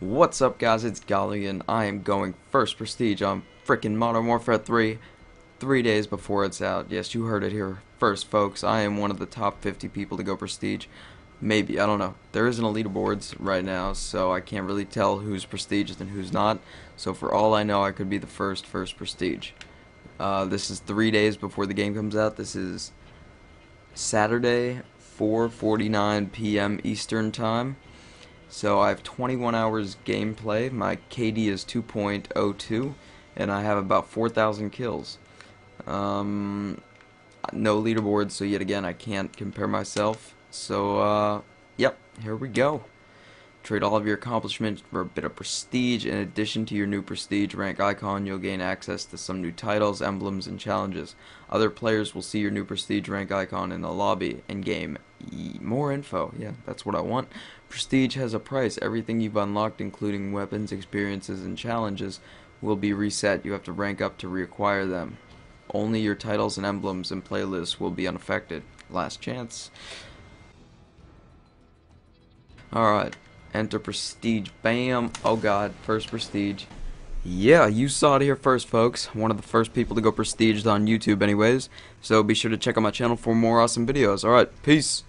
What's up guys, it's Golly and I am going first prestige on frickin' Modern Warfare 3 three days before it's out. Yes, you heard it here first folks. I am one of the top 50 people to go prestige. Maybe, I don't know. There isn't a leaderboards right now, so I can't really tell who's prestigious and who's not. So for all I know, I could be the first first prestige. Uh, this is three days before the game comes out. This is Saturday, 4:49 p.m. Eastern Time. So I have 21 hours gameplay. My KD is 2.02, and I have about 4,000 kills. Um, no leaderboards, so yet again I can't compare myself. So, uh, yep, here we go. Trade all of your accomplishments for a bit of prestige. In addition to your new prestige rank icon, you'll gain access to some new titles, emblems, and challenges. Other players will see your new prestige rank icon in the lobby and game. More info, yeah, that's what I want. Prestige has a price. Everything you've unlocked, including weapons, experiences, and challenges, will be reset. You have to rank up to reacquire them. Only your titles and emblems and playlists will be unaffected. Last chance. Alright. Enter prestige. Bam. Oh god. First prestige. Yeah, you saw it here first, folks. One of the first people to go prestiged on YouTube anyways. So be sure to check out my channel for more awesome videos. Alright, peace.